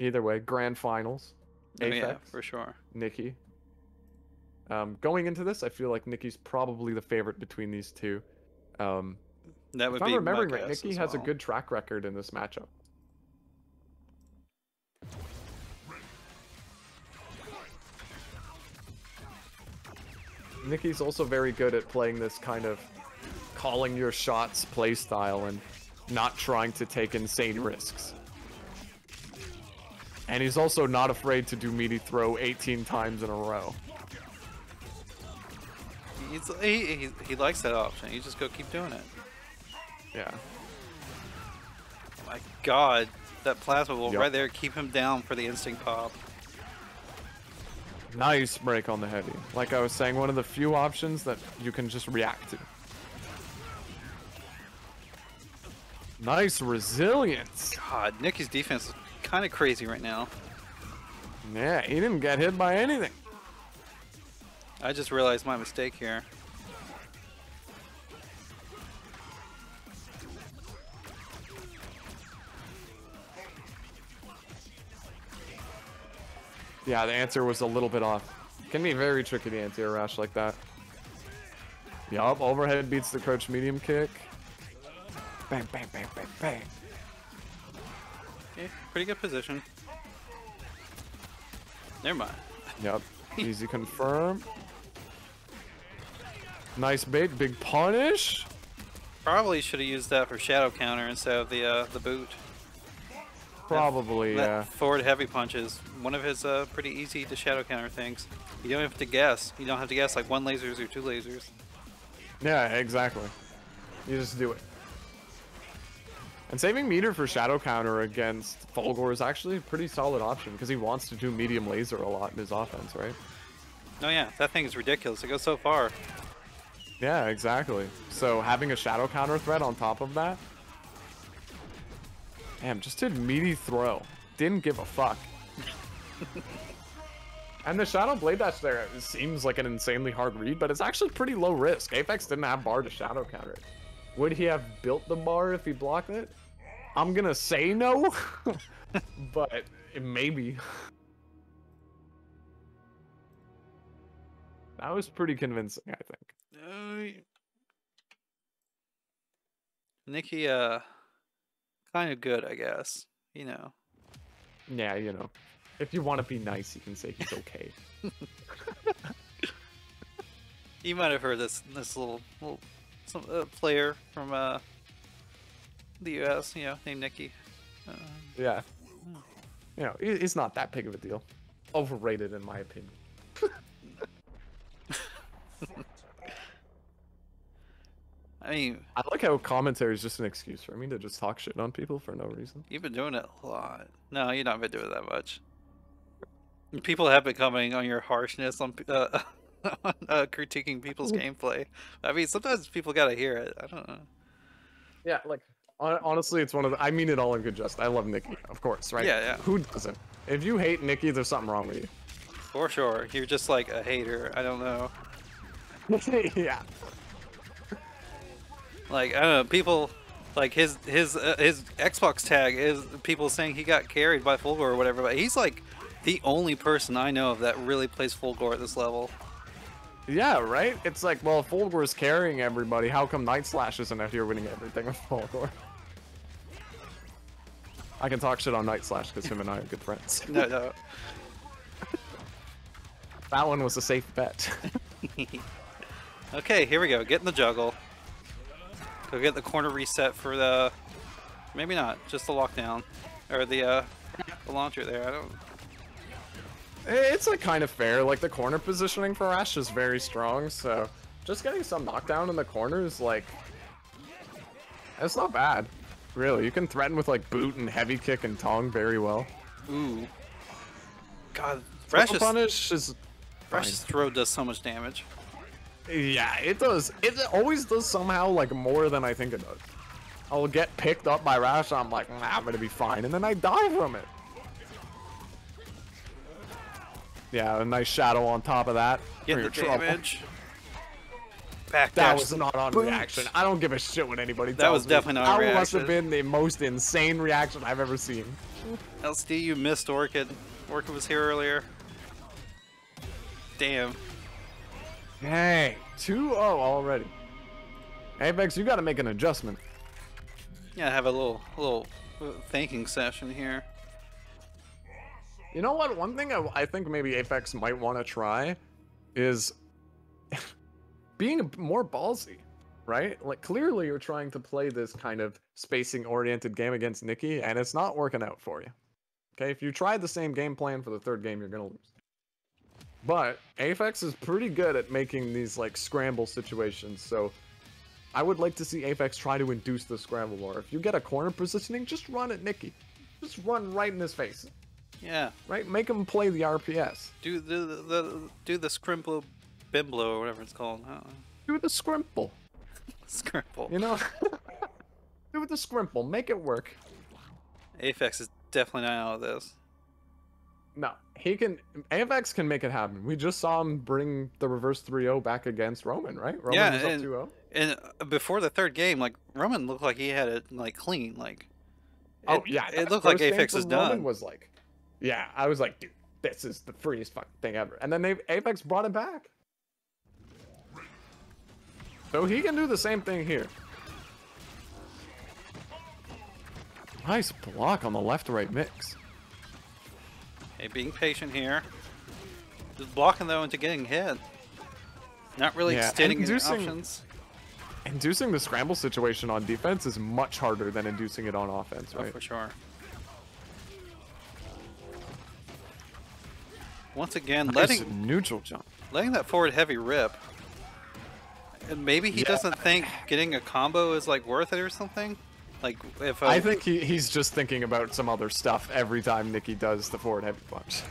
Either way, grand finals. Oh, yeah, for sure. Nicky. Um, going into this, I feel like Nicky's probably the favorite between these two. Um, That would if I'm be remembering right, Nicky as has a good track record in this matchup. Nicky's also very good at playing this kind of calling your shots play style and not trying to take insane risks. And he's also not afraid to do meaty throw 18 times in a row. He's, he, he, he likes that option. You just go keep doing it. Yeah. My god, that plasma will Yup. right there keep him down for the instinct pop. Nice break on the heavy. Like I was saying, one of the few options that you can just react to. Nice resilience. God, Nicky's defense is kind of crazy right now. Yeah, he didn't get hit by anything. I just realized my mistake here. Yeah, the answer was a little bit off. Can be very tricky to anti rash like that. Yup, overhead beats the crouch medium kick. Bang, bang, bang, bang, bang. Okay, pretty good position. Never mind. Yep, easy confirm. Nice bait, big punish. Probably should have used that for shadow counter instead of the uh, the boot. Probably, That yeah. forward heavy punches. one of his uh, pretty easy to shadow counter things. You don't have to guess. You don't have to guess like one lasers or two lasers. Yeah, exactly. You just do it. And saving meter for shadow counter against Fulgore is actually a pretty solid option because he wants to do medium laser a lot in his offense, right? Oh yeah, that thing is ridiculous. It goes so far. Yeah, exactly. So having a shadow counter threat on top of that. Damn, just did meaty throw. Didn't give a fuck. and the shadow blade dash there seems like an insanely hard read, but it's actually pretty low risk. Aphex didn't have bar to shadow counter it. Would he have built the bar if he blocked it? I'm gonna say no, but maybe. That was pretty convincing, I think. Uh, Nicky, uh, kind of good, I guess. You know. Yeah, you know. If you want to be nice, you can say he's okay. You might have heard this this little little some uh, player from uh the U.S. You know, named Nicky. Uh, yeah. You know, it- it's not that big of a deal. Overrated, in my opinion. I mean, I like how commentary is just an excuse for me to just talk shit on people for no reason. you've been doing it a lot. No, you've not been doing it that much. People have been commenting on your harshness on uh, on, uh, critiquing people's gameplay. I mean, sometimes people gotta hear it. I don't know. Yeah, like honestly, it's one of the. I mean it all in good jest. I love Nicky, of course, right? Yeah, yeah. Who doesn't? If you hate Nicky, there's something wrong with you. For sure, you're just like a hater. I don't know. yeah. Like I don't know, people like his his uh, his Xbox tag is people saying he got carried by Fulgore or whatever, but he's like the only person I know of that really plays Fulgore at this level. Yeah, right? It's like, well, if Fulgore's carrying everybody, how come Night Slash isn't out here winning everything with Fulgore? I can talk shit on Night Slash because him and I are good friends. No, no. That one was a safe bet. okay, here we go. Get in the juggle. Go get the corner reset for the. Maybe not, just the lockdown or the uh the launcher there. I don't. Eh, it's like kind of fair. Like the corner positioning for Rash is very strong, so just getting some knockdown in the corners, like, it's not bad. Really, you can threaten with like boot and heavy kick and tongue very well. Ooh. God, Fresh punish is Fresh's throw does so much damage. Yeah, it does. It always does somehow like more than I think it does. I'll get picked up by Rash, I'm like, nah, I'm gonna be fine, and then I die from it. Yeah, a nice shadow on top of that. Get for the damage. Back That was not on boot. reaction. I don't give a shit what anybody That tells was me. definitely not a That must have reaction. been the most insane reaction I've ever seen. LCD, you missed Orchid. Orchid was here earlier. Damn. Dang. 2-0 already. Aphex, you gotta make an adjustment. Yeah, have a little little uh, thinking session here. You know what? One thing I, I think maybe Aphex might want to try is being more ballsy, right? Like, clearly you're trying to play this kind of spacing oriented game against Nicky, and it's not working out for you. Okay, if you tried the same game plan for the third game, you're gonna lose. But Aphex is pretty good at making these like scramble situations, so I would like to see Aphex try to induce the scramble more. If you get a corner positioning, just run at Nicky. Just run right in his face. Yeah. Right? Make him play the RPS. Do the the, the do the scrimplo bimblo or whatever it's called. Do the scrimple. scrimple. You know? Do it the scrimple. Make it work. Aphex is definitely not out of this. No, he can. Aphex can make it happen. We just saw him bring the reverse 3-0 back against Roman, right? Roman Yeah, was up and- 2-0. And uh, before the third game, like Roman looked like he had it like clean. Like Oh it- yeah, it looked like Aphex is Roman done. Was like, yeah, I was like, dude, this is the freest fucking thing ever. And then they Aphex brought it back. So he can do the same thing here. Nice block on the left-right mix. Hey, being patient here. Just blocking though into getting hit. Not really Yeah, extending inducing- options. Inducing the scramble situation on defense is much harder than inducing it on offense, right? Oh, right? for sure. Once again, letting neutral jump. letting that forward heavy rip. And maybe he Yeah. doesn't think getting a combo is like worth it or something. Like if I think he, he's just thinking about some other stuff every time Nicky does the forward heavy punch.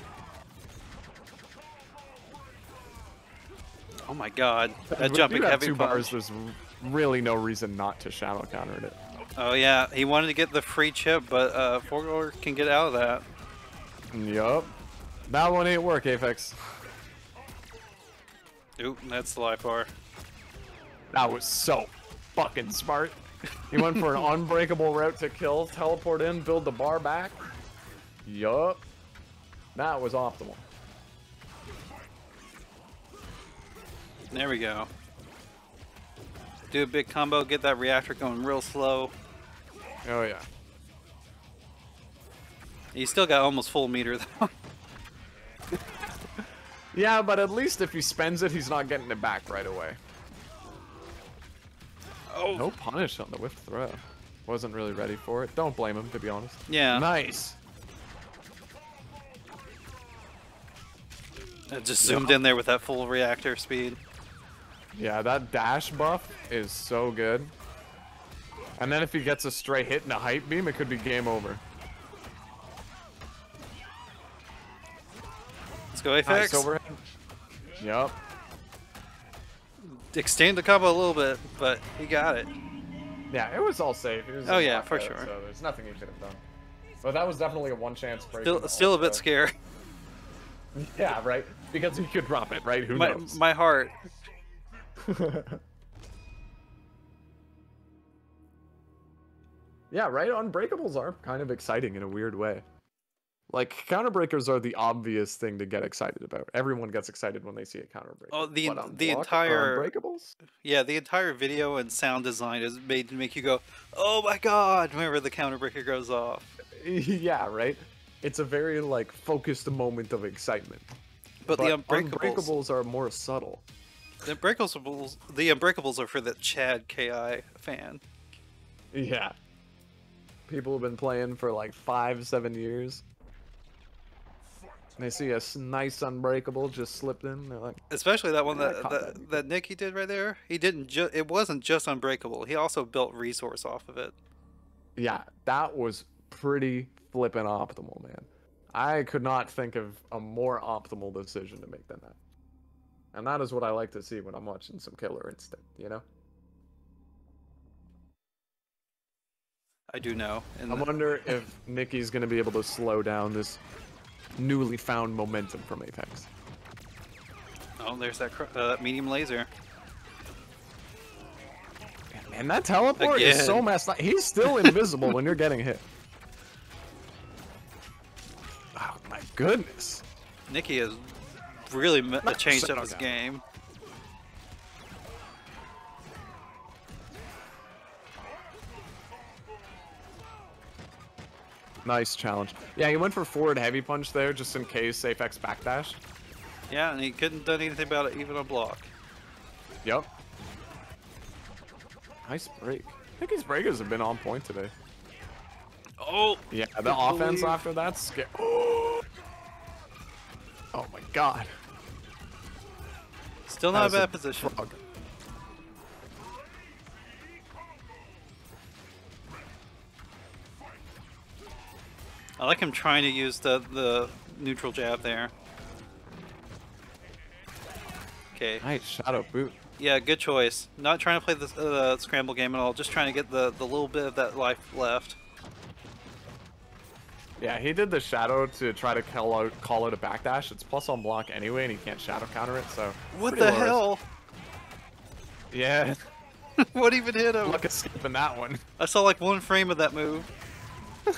oh my god, that jumping heavy two punch. bars, there's really no reason not to shadow counter it. Oh yeah, he wanted to get the free chip, but uh, Fulgore can get out of that. Yup. That one ain't work, Aphex. Oop, that's the life bar. That was so fucking smart. He went for an unbreakable route to kill, teleport in, build the bar back. Yup. That was optimal. There we go. Do a big combo, get that reactor going real slow. Oh yeah. He's still got almost full meter though. Yeah, but at least if he spends it, he's not getting it back right away. oh. No punish on the whiff throw. Wasn't really ready for it. Don't blame him, to be honest. Yeah. Nice. I just zoomed in there with that full reactor speed. Yeah, that dash buff is so good. And then if he gets a stray hit and a hype beam, it could be game over. Go Nice Aphex. overhead. Yup. Extend the combo a little bit, but he got it. Yeah, it was all safe. He was Oh, yeah, for sure. So there's nothing he could have done. But that was definitely a one chance break. Still, still a bit scary. Yeah, right. Because he could drop it, right? Who My, knows? my heart. yeah, right. Unbreakables are kind of exciting in a weird way. Like counterbreakers are the obvious thing to get excited about. Everyone gets excited when they see a counterbreaker. Oh, the- But the entire- unbreakables. Yeah, the entire video and sound design is made to make you go, "Oh my god!" Whenever the counterbreaker goes off. yeah, right. It's a very like focused moment of excitement. But, the unbreakables, unbreakables are more subtle. the unbreakables, the unbreakables are for the Chad Ki fan. Yeah. People have been playing for like five, seven years. They see a nice unbreakable just slipped in. They're like, Especially that one Yeah, that that, that. that Nicky did right there. He didn't just. It wasn't just unbreakable. He also built resource off of it. yeah, that was pretty flippin' optimal, man. I could not think of a more optimal decision to make than that. And that is what I like to see when I'm watching some Killer Instinct, you know? I do know. And I wonder if Nicky's gonna be able to slow down this newly found momentum from Aphex. oh, there's that uh, medium laser. And that teleport is so messed up. He's still invisible when you're getting hit. Oh my goodness. Nicky has really changed on his down. game. Nice challenge. Yeah, he went for forward heavy punch there just in case Safex backdash. Yeah, and he couldn't done anything about it, even a block. Yep. Nice break. I think Nicky's breakers have been on point today. Oh, Yeah, the offense believe. after that scare. Oh. my god. still not a bad position. frog. I like him trying to use the the neutral jab there. Okay. Nice shadow boot. Yeah, good choice. Not trying to play the uh, scramble game at all. Just trying to get the the little bit of that life left. Yeah, he did the shadow to try to call out call it a backdash. It's plus on block anyway, and he can't shadow counter it. So What the low risk. hell? Yeah, what even hit him? luck escaping that one. I saw like one frame of that move.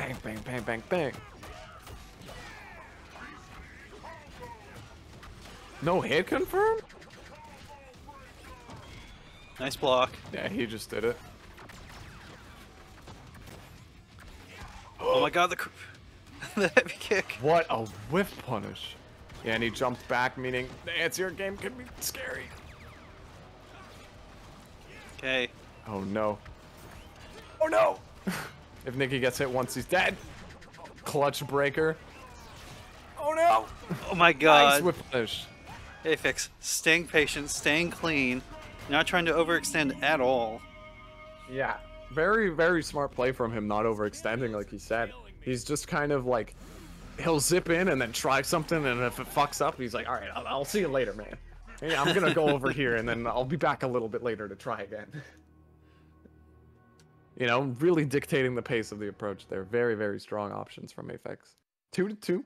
Bang, bang, bang, bang, bang. No hit confirmed? Nice block. Yeah, he just did it. Oh my god, the the heavy kick. What a whiff punish. Yeah, and he jumped back, meaning the answer game could be scary. Okay. Oh no. Oh no! If Nicky gets hit once, he's dead. Clutch breaker. Oh no! Oh my god. Nice whiff punish. Aphex, staying patient, staying clean, not trying to overextend at all. Yeah, very, very smart play from him, not overextending, like he said. He's just kind of like, he'll zip in and then try something, and if it fucks up, he's like, all right, I'll, I'll see you later, man. Hey, I'm gonna go over here, and then I'll be back a little bit later to try again. You know, really dictating the pace of the approach there. Very, very strong options from Aphex. Two to two,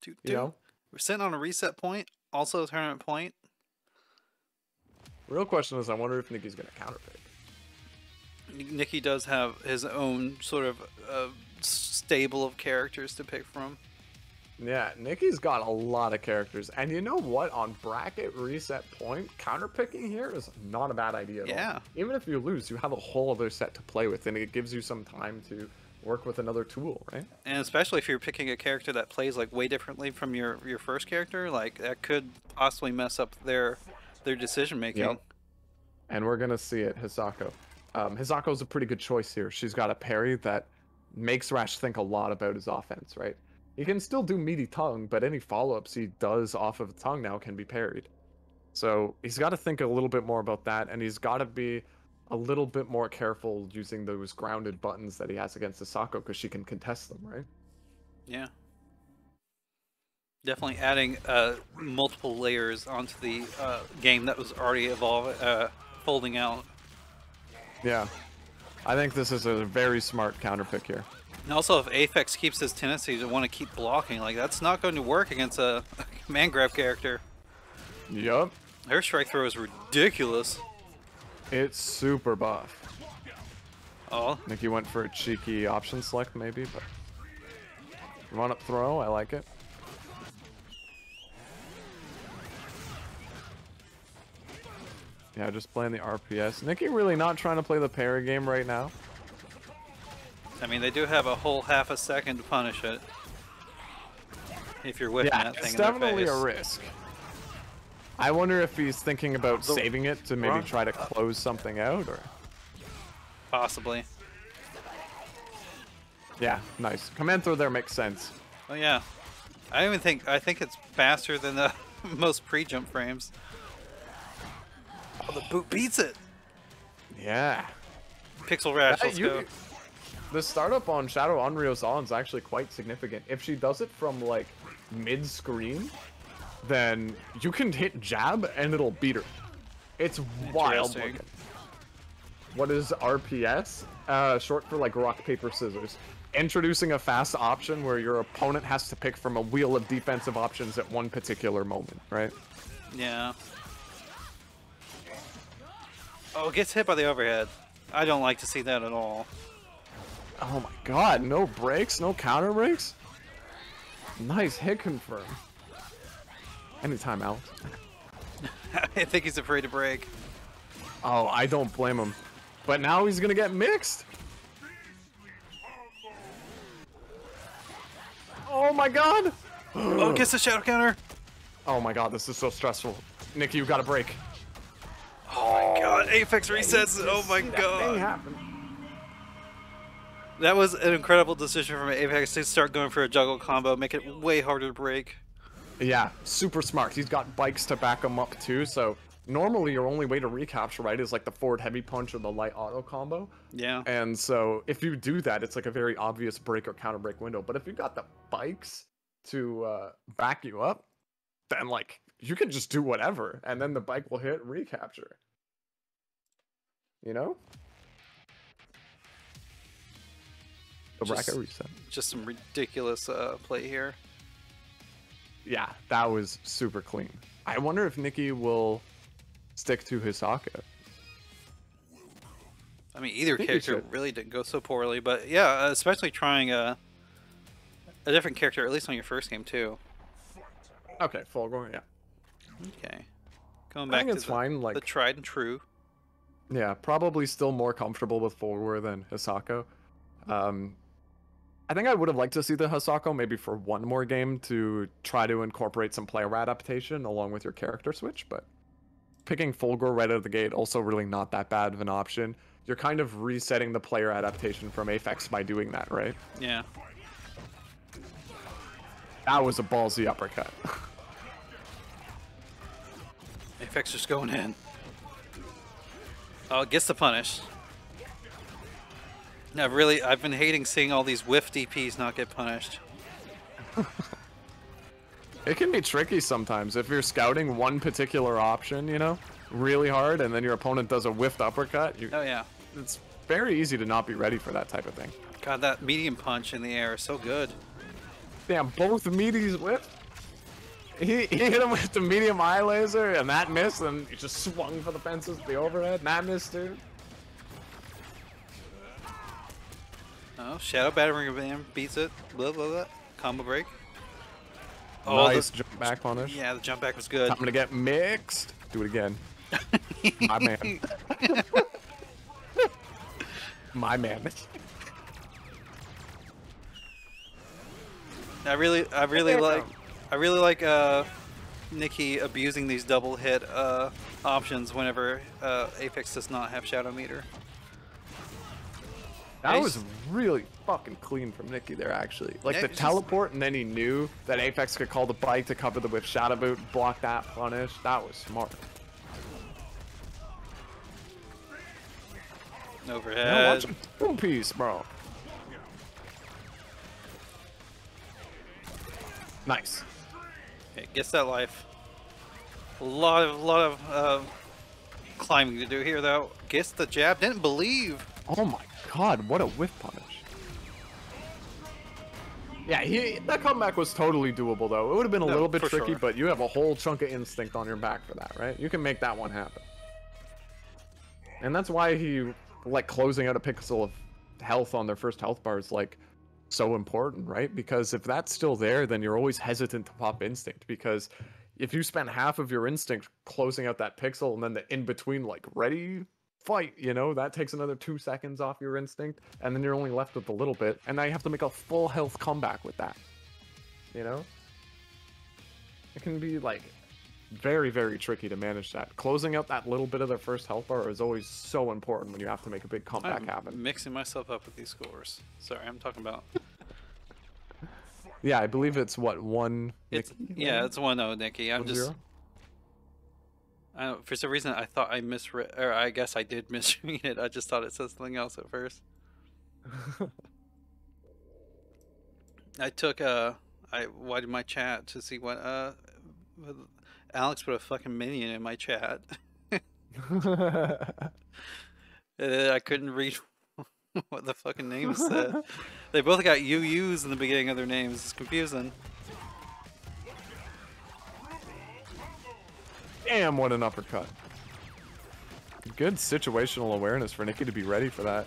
Dude, you know? we're sitting on a reset point, also a tournament point. Real question is, I wonder if Nicky's gonna counterpick. Nicky does have his own sort of uh, stable of characters to pick from. Yeah, Nicky's got a lot of characters, and you know what? On bracket reset point, counterpicking here is not a bad idea Yeah. all. Even if you lose, you have a whole other set to play with, and it gives you some time to work with another tool, right? And especially if you're picking a character that plays like way differently from your your first character, like that could possibly mess up their their decision making. Yep. And we're gonna see it, Hisako. Um, Hisako's a pretty good choice here. She's got a parry that makes Rash think a lot about his offense, right? He can still do meaty tongue, but any follow-ups he does off of tongue now can be parried. So he's got to think a little bit more about that, and he's got to be a little bit more careful using those grounded buttons that he has against Hisako because she can contest them, right? Yeah. Definitely adding uh, multiple layers onto the uh, game that was already evolving, uh, folding out. Yeah. I think this is a very smart counter pick here. And also, if Aphex keeps his tendency to want to keep blocking, like that's not going to work against a command grab character. Yup. Her strike throw is ridiculous. It's super buff. Oh, Nicky went for a cheeky option select maybe, but run up throw, I like it. Yeah, just playing the RPS. Nicky really not trying to play the parry game right now. I mean, they do have a whole half a second to punish it. If you're whipping Yeah, that thing it's in their definitely a risk. I wonder if he's thinking about The- saving it to maybe Wrong- try to close something out, or Possibly. yeah, nice. Command throw there makes sense. Oh yeah. I even think I think it's faster than the most pre-jump frames. Oh, the boot beats it. Yeah. Pixel Rash, That- let's you- go. The startup on Shadow On-Ryo-Zan is actually quite significant. If she does it from like mid screen, then you can hit jab and it'll beat her. It's wild looking. What is RPS? Uh, short for like rock paper scissors. Introducing a fast option where your opponent has to pick from a wheel of defensive options at one particular moment, right? Yeah. Oh, it gets hit by the overhead. I don't like to see that at all. Oh my god, no breaks, no counter breaks. Nice hit confirm. Anytime, Alex. I think he's afraid to break. Oh, I don't blame him. But now he's gonna get mixed. Oh my god! oh, gets the shadow counter. Oh my god, this is so stressful. Nick, you gotta break. Oh my god, Aphex resets. Oh my See thing god. That was an incredible decision from Aphex to start going for a juggle combo, make it way harder to break. Yeah, super smart. He's got bikes to back him up too, so normally your only way to recapture, right, is like the forward heavy punch or the light auto combo. Yeah. And so if you do that, it's like a very obvious break or counter break window. But if you've got the bikes to uh, back you up, then like you can just do whatever, and then the bike will hit recapture. You know? The Just- bracket reset. Just some ridiculous uh, play here. Yeah, that was super clean. I wonder if Nicky will stick to Hisako. I mean, either he character really didn't go so poorly, but yeah, uh, especially trying a a different character, at least on your first game too. Okay, Fulgore, yeah. Okay, going I back think to it's the, fine. Like, the tried and true. Yeah, probably still more comfortable with Fulgore than Hisako. Um, I think I would have liked to see the Hisako maybe for one more game to try to incorporate some player adaptation along with your character switch, but picking Fulgore right out of the gate also really not that bad of an option. You're kind of resetting the player adaptation from Aphex by doing that, right? Yeah. That was a ballsy uppercut. Aphex just going in. Oh, gets the punish. I've really, I've been hating seeing all these whiff DPs not get punished. It can be tricky sometimes if you're scouting one particular option, you know, really hard, and then your opponent does a whiffed uppercut. You, Oh yeah. it's very easy to not be ready for that type of thing. God, that medium punch in the air is so good. Damn, both meaties whipped. He, he hit him with the medium eye laser, and that missed, and he just swung for the fences, the overhead, and that missed too. Oh, Shadow Battering Ram beats it. Blah blah blah. Combo break. Oh, nice the- jump back punish. Yeah, the jump back was good. I'm gonna get mixed. Do it again. My man. My man. I really, I really like, I really like uh, Nicky abusing these double hit uh, options whenever uh, Aphex does not have Shadow Meter. That Nice. was really fucking clean from Nicky there, actually. Like Yeah, the it's just- teleport, and then he knew that Aphex could call the bike to cover the with Shadow Boot, block that punish. That was smart. Now Overhead. watch him. One piece, bro. Nice. Okay, gets that life. A lot of, lot of uh, climbing to do here though. Gets the jab. Didn't believe. Oh my god, what a whiff punish. Yeah, he, that comeback was totally doable though. It would have been a No, little bit tricky, sure. but you have a whole chunk of instinct on your back for that, right? You can make that one happen. And that's why he like closing out a pixel of health on their first health bar is like so important, right? Because if that's still there, then you're always hesitant to pop instinct because if you spend half of your instinct closing out that pixel and then the in between like ready fight, you know, that takes another two seconds off your instinct, and then you're only left with a little bit, and now you have to make a full health comeback with that. You know? It can be like very, very tricky to manage that. Closing out that little bit of their first health bar is always so important when you have to make a big comeback I'm happen. mixing myself up with these scores. Sorry, I'm talking about. Yeah, I believe it's what one. It's Nicky, yeah, it's one zero, Nicky. I'm One just. zero? I don't, for some reason, I thought I misread, or I guess I did misread it. I just thought it said something else at first. I took uh, I widened my chat to see what uh, Alex put a fucking minion in my chat, I couldn't read what the fucking name said. they both got UUs in the beginning of their names. It's confusing. Damn, what an uppercut. Good situational awareness for Nicky to be ready for that.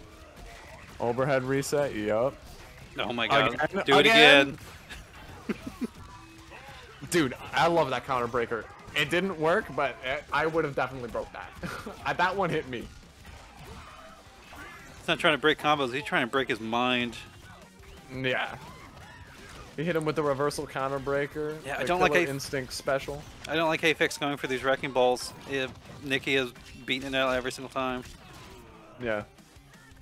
Overhead reset, yup. Oh my god. Again? Do it Again? again. Dude, I love that counter breaker. It didn't work, but it, I would have definitely broke that. That one hit me. He's not trying to break combos, he's trying to break his mind. Yeah. You hit him with the reversal counter breaker. Yeah, I don't like how- instinct special. I don't like Aphex going for these wrecking balls. If Nicky is beating it out every single time. Yeah.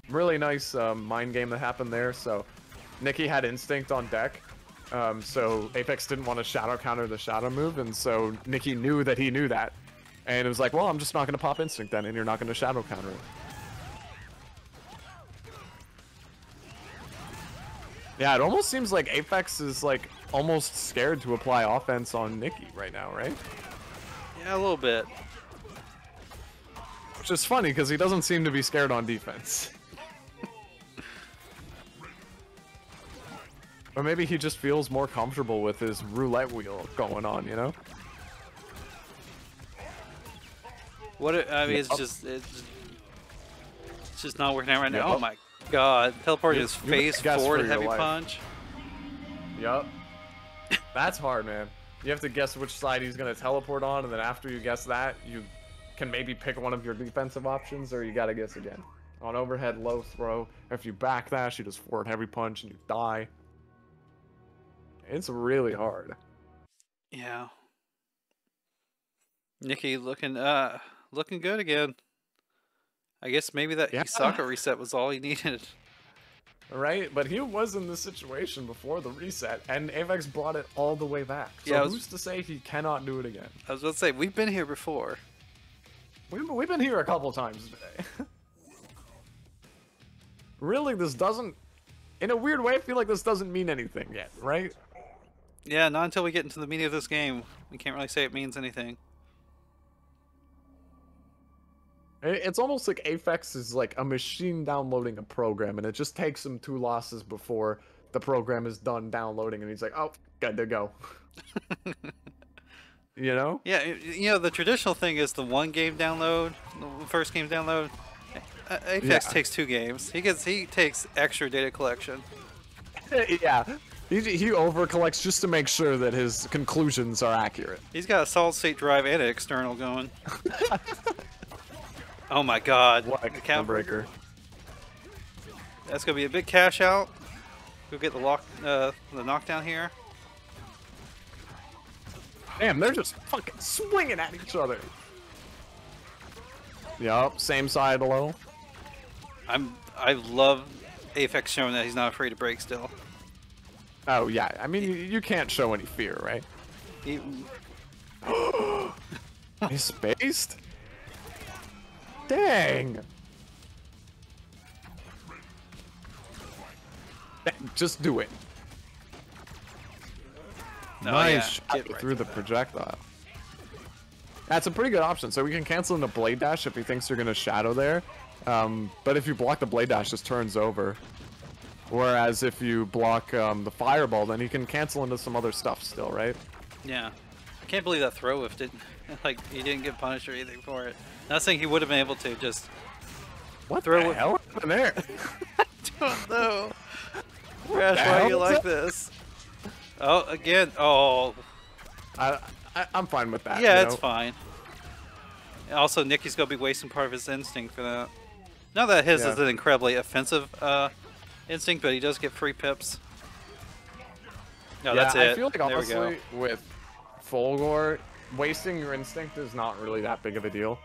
Really nice um, mind game that happened there. So, Nicky had instinct on deck. Um, so Aphex didn't want to shadow counter the shadow move, and so Nicky knew that he knew that, and it was like, well, I'm just not going to pop instinct then, and you're not going to shadow counter it. Yeah, it almost seems like Aphex is like almost scared to apply offense on Nicky right now, right? Yeah, a little bit. Which is funny because he doesn't seem to be scared on defense. or maybe he just feels more comfortable with his roulette wheel going on, you know? What it, I mean, it's just it's, it's just not working out right now. Oh my god! Teleported You- his face forward for heavy life. punch. Yup. That's hard, man. You have to guess which side he's gonna teleport on, and then after you guess that, you can maybe pick one of your defensive options, or you gotta guess again. On overhead, low throw. If you back backdash, you just forward heavy punch and you die. It's really hard. Yeah. Nicky looking uh looking good again. I guess maybe that Yeah. Hisako reset was all he needed. Right? But he was in this situation before the reset, and Aphex brought it all the way back. So Yeah, was- who's to say he cannot do it again? I was about to say we've been here before. We've, we've been here a couple times today. really, this doesn't... In a weird way, I feel like this doesn't mean anything yet, right? Yeah, not until we get into the meaning of this game. We can't really say it means anything. It's almost like Aphex is like a machine downloading a program, and it just takes him two losses before the program is done downloading, and he's like, oh, good to go. you know? Yeah, you know the traditional thing is the one game download, the first game download. Aphex Yeah. takes two games. He gets he takes extra data collection. yeah. He, he over collects just to make sure that his conclusions are accurate. He's got a solid state drive and an external going. oh my god. What a The count breaker. That's gonna be a big cash out. Go get the lock uh, the knockdown here. Damn, they're just fucking swinging at each other. Yup, same side low. I'm I love Aphex showing that he's not afraid to break still. Oh yeah, I mean you, you can't show any fear, right? He, He's spaced. Dang. Just do it. No, nice yeah, shot get right through to the projectile. That's a pretty good option. So we can cancel into blade dash if he thinks you're gonna shadow there. Um, but if you block the blade dash, just turns over. Whereas if you block um, the fireball, then you can cancel into some other stuff still, right? yeah. I can't believe that throw if didn't like he didn't get punished or anything for it. Not saying he would have been able to, just What Throw the hell happened there? don't know. Rash, the why you like that? this? Oh, again. Oh, I, I, I'm fine with that. yeah, you it's know? fine. Also, Nicky's gonna be wasting part of his instinct for that. Not that his Yeah. is an incredibly offensive uh, instinct, but he does get free pips. No, yeah, that's I it. feel like honestly, with Fulgore, wasting your instinct is not really that big of a deal.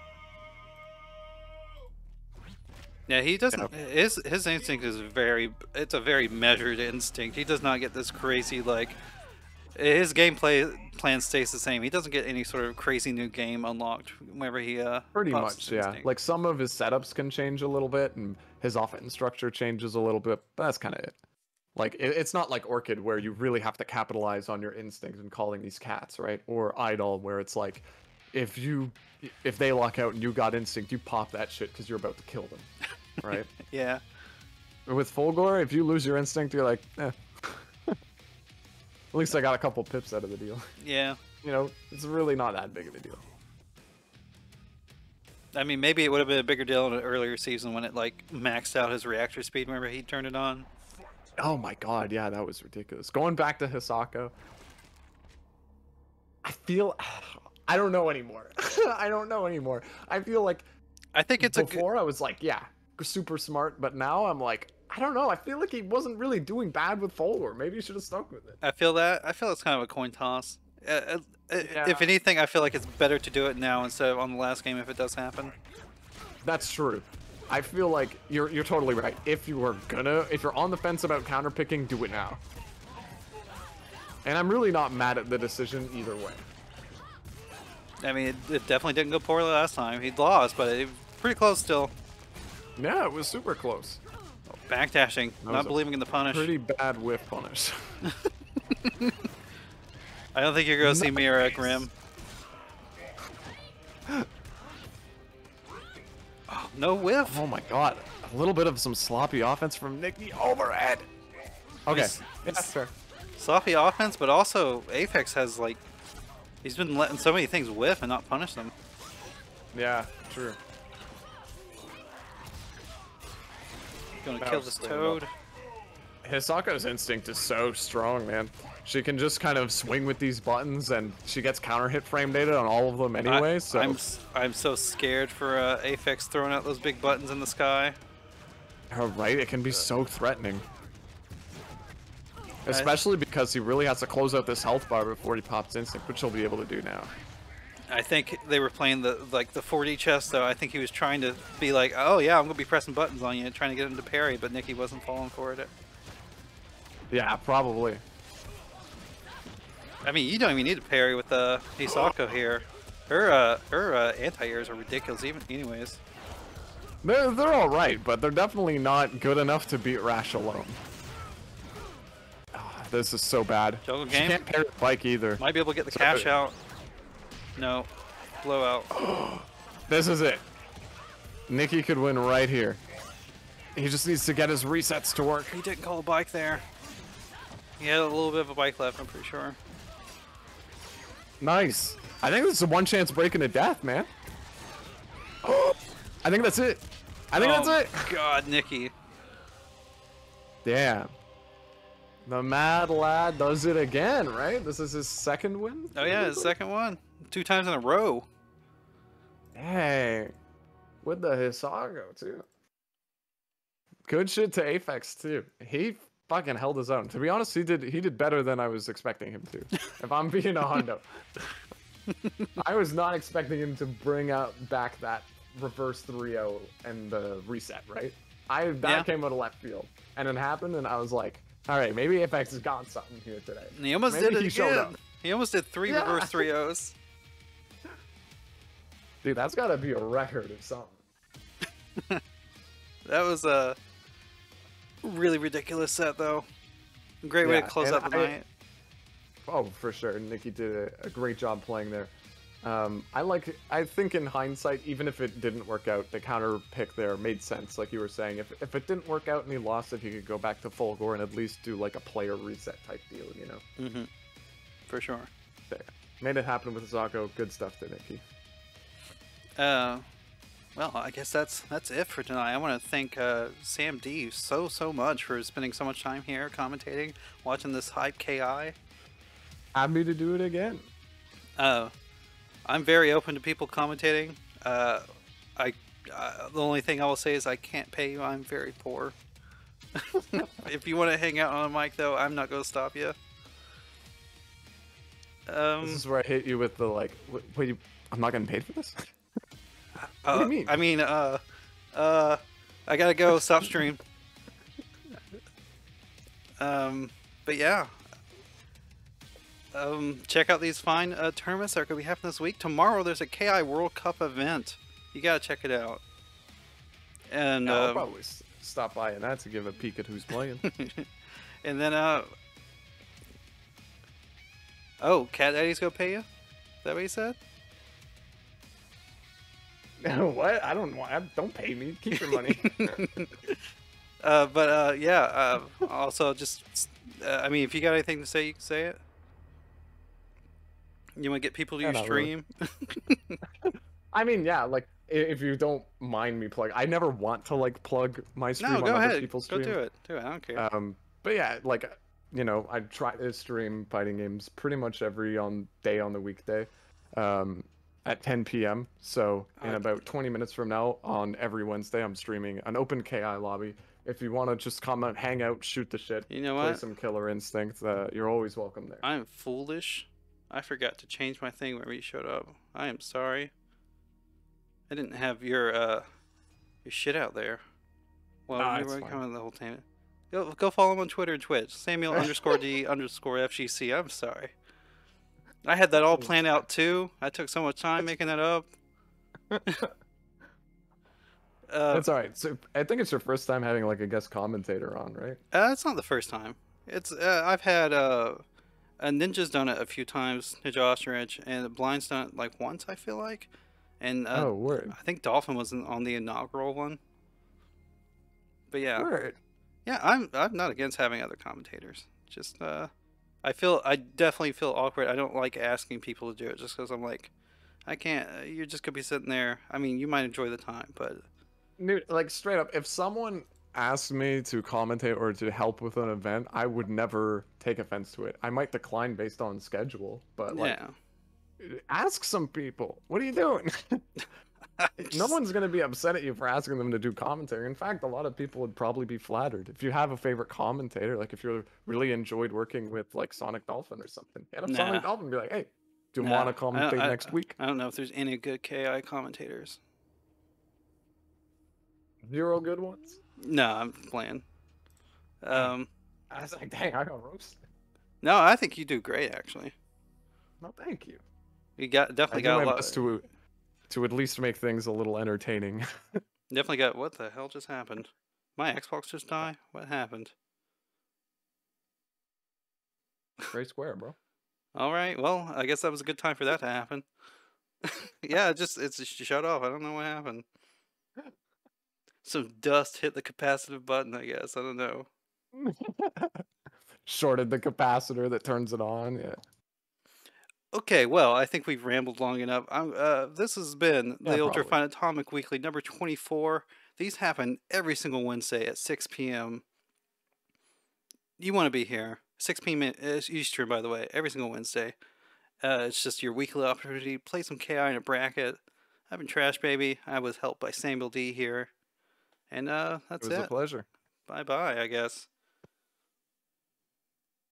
Yeah, he doesn't. His his instinct is very. It's a very measured instinct. He does not get this crazy like. His gameplay plan stays the same. He doesn't get any sort of crazy new game unlocked whenever he uh. Pretty much, yeah. Like some of his setups can change a little bit, and his offense structure changes a little bit, but that's kind of it. Like it, it's not like Orchid where you really have to capitalize on your instinct and calling these cats, right? Or Eyedol where it's like, if you, if they lock out and you got instinct, you pop that shit because you're about to kill them, right? yeah. With Fulgore, if you lose your instinct, you're like, eh. At least I got a couple pips out of the deal. Yeah. You know, it's really not that big of a deal. I mean, maybe it would have been a bigger deal in an earlier season when it like maxed out his reactor speed. Remember he turned it on? Oh my god, yeah, that was ridiculous. Going back to Hisako, I feel I don't know anymore. I don't know anymore. I feel like I think it's a. before I was like, yeah, super smart, but now I'm like, I don't know. I feel like he wasn't really doing bad with Fulgore. Maybe he should have stuck with it. I feel that. I feel it's kind of a coin toss. Uh, uh, uh, yeah. If anything, I feel like it's better to do it now instead of on the last game if it does happen. That's true. I feel like you're you're totally right. If you are gonna, if you're on the fence about counter picking, do it now. And I'm really not mad at the decision either way. I mean, it, it definitely didn't go poorly last time. He lost, but it pretty close still. Yeah, it was super close. Oh, backdashing, not believing in the punish. Pretty bad whiff punish. I don't think you're going to see Mira at Grim. No whiff. Oh my god. A little bit of some sloppy offense from Nicky overhead. Okay. Yeah, fair. Sloppy offense, but also Aphex has like he's been letting so many things whiff and not punish them. Yeah, true. Gonna that kill this toad. Hisako's instinct is so strong, man. She can just kind of swing with these buttons, and she gets counter hit frame data on all of them anyway. I, so I'm I'm so scared for uh, Aphex throwing out those big buttons in the sky. Oh, right, it can be so threatening. Especially because he really has to close out this health bar before he pops instinct, which he'll be able to do now. I think they were playing the like the 4D chess though. I think he was trying to be like, oh yeah, I'm gonna be pressing buttons on you, trying to get him to parry, but Nicky wasn't falling for it. Yeah, probably. I mean, you don't even need to parry with uh, Hisako here. Her uh, her uh, anti-airs are ridiculous even anyways. They're, they're alright, but they're definitely not good enough to beat Rash alone. Oh, this is so bad. Jungle she can't parry the bike either. Might be able to get the so cash out. No. Blowout. this is it. Nicky could win right here. He just needs to get his resets to work. He didn't call a bike there. He had a little bit of a bike left, I'm pretty sure. Nice. I think this is a one chance breaking to death, man. I think that's it. I think oh that's it. God, Nicky. Damn. The mad lad does it again, right? This is his second win? Oh yeah, his second one. Two times in a row. Hey. With the Hisako, too. Good shit to Aphex, too. He fucking held his own. To be honest, he did he did better than I was expecting him to. if I'm being a Hondo. I was not expecting him to bring out back that reverse 3-0 and the reset, right? I that yeah. came out of left field. And it happened and I was like, all right, maybe Aphex has got something here today. And he almost maybe did it he again. Showed up. He almost did three yeah. reverse 3-0s. Dude, that's got to be a record of something. that was a uh Really ridiculous set though. Great way to close out the I, night. Oh, for sure. Nicky did a, a great job playing there. Um, I like. I think in hindsight, even if it didn't work out, the counter pick there made sense. Like you were saying, if if it didn't work out and he lost, if he could go back to Fulgore and at least do like a player reset type deal, you know. Mm-hmm. For sure. There. Made it happen with Zako. Good stuff to Nicky. Uh, well, I guess that's that's it for tonight. I want to thank uh, Sam D so so much for spending so much time here commentating, watching this hype KI. Happy to do it again. Uh, I'm very open to people commentating. Uh, I uh, the only thing I will say is I can't pay you. I'm very poor. if you want to hang out on a mic, though, I'm not going to stop you. Um, this is where I hit you with the like. Wait, I'm not getting paid for this. Uh, what do you mean? I mean, uh, uh, I gotta go. Stop stream. Um, but yeah. Um, check out these fine uh, tournaments that are gonna be happening this week. Tomorrow there's a KI World Cup event. You gotta check it out. And yeah, I'll um, probably stop by and that to give a peek at who's playing. and then, uh, oh, Cat Daddy's gonna pay you. Is that what you said? what? I don't want. I, Don't pay me. Keep your money. uh, but uh, yeah. Uh, also, just uh, I mean, if you got anything to say, you can say it. You want to get people to your stream? Really. I mean, yeah, like if you don't mind me plug, I never want to like plug my stream No, on go other ahead. people's Go stream. do it. Do it. I don't care. Um, but yeah, like you know, I try to stream fighting games pretty much every on day on the weekday, um, at 10 p.m. So in about 20 minutes from now, on every Wednesday, I'm streaming an open KI lobby. If you want to just come out, hang out, shoot the shit, you know play what? some Killer Instinct, uh, you're always welcome there. I'm foolish. I forgot to change my thing when we showed up. I am sorry. I didn't have your uh your shit out there. Well, Nah, you it's were fine. coming the whole time. Go go follow him on Twitter and Twitch. Samuel underscore D underscore FGC. I'm sorry. I had that all planned out too. I took so much time making that up. uh, That's all right. So I think it's your first time having like a guest commentator on, right? Uh, it's not the first time. It's uh, I've had uh, a Ninja's done it a few times, Ninja Ostrich, and Blind's done it like once. I feel like, and uh, oh, word. I think Dolphin was on the inaugural one. But yeah, Word. yeah, I'm I'm not against having other commentators. Just uh, I feel I definitely feel awkward. I don't like asking people to do it just because I'm like, I can't. Uh, you're just gonna be sitting there. I mean, you might enjoy the time, but Dude, like straight up, if someone asked me to commentate or to help with an event, I would never take offense to it. I might decline based on schedule, but like, yeah. ask some people. What are you doing? no one's gonna be upset at you for asking them to do commentary. In fact, a lot of people would probably be flattered if you have a favorite commentator. Like if you really enjoyed working with like Sonic Dolphin or something, hit up Sonic Nah. Dolphin and be like, "Hey, do you Nah, want to commentate I- next week?" I don't know if there's any good KI commentators. Zero good ones. No, I'm playing. Um, I was like, "Dang, I got roasted." no, I think you do great actually. No, thank you. You got definitely got a lot. to to at least make things a little entertaining. Definitely got. What the hell just happened? My Xbox just died. What happened? Gray square, bro. All right. Well, I guess that was a good time for that to happen. yeah, it just it's just shut off. I don't know what happened. Some dust hit the capacitive button. I guess I don't know. Shorted the capacitor that turns it on. Yeah. Okay, well, I think we've rambled long enough. I'm, uh, this has been Yeah, the Ultra. Fine Atomic Weekly number 24. These happen every single Wednesday at 6 p.m. You want to be here. 6 p.m. is Eastern, by the way, every single Wednesday. Uh, it's just your weekly opportunity to play some KI in a bracket. I've been Trash Baby. I was helped by Samuel D here. And uh, It that's was it. a pleasure. Bye bye, I guess.